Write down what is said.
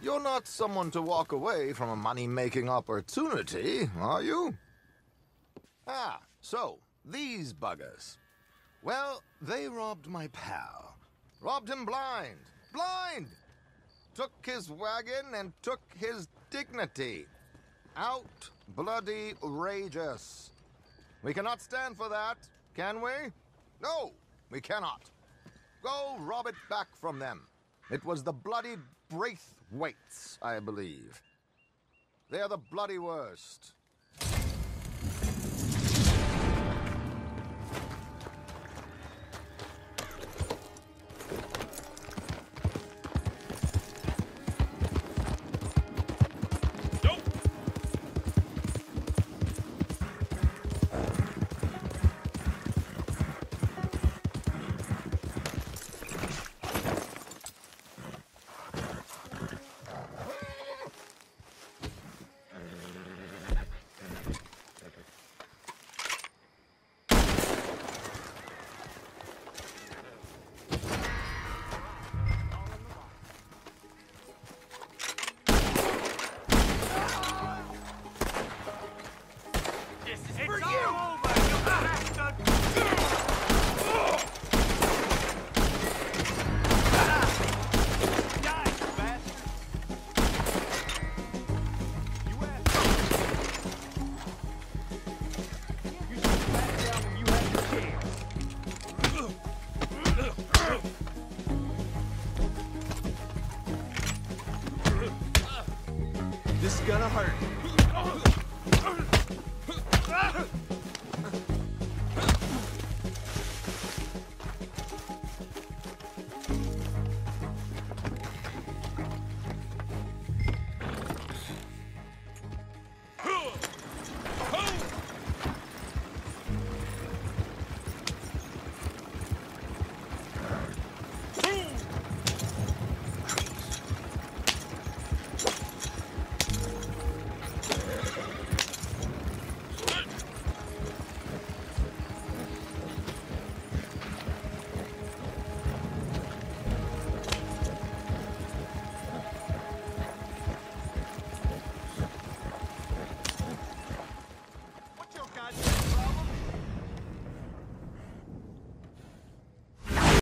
You're not someone to walk away from a money-making opportunity, are you? Ah, so, these buggers. Well, they robbed my pal. Robbed him blind. Blind! Took his wagon and took his dignity. Out bloody rageous. We cannot stand for that, can we? No, we cannot. Go rob it back from them. It was the bloody Braithwaites, I believe. They're the bloody worst. This is for you. Over, you bastard. Die, you bastard. You asked. You should back down when you had your chance. This is gonna hurt.